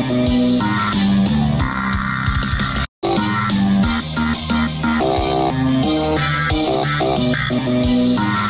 Thank you.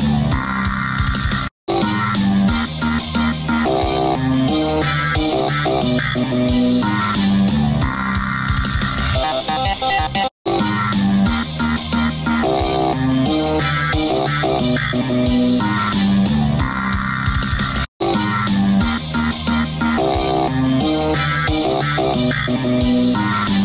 Thank you.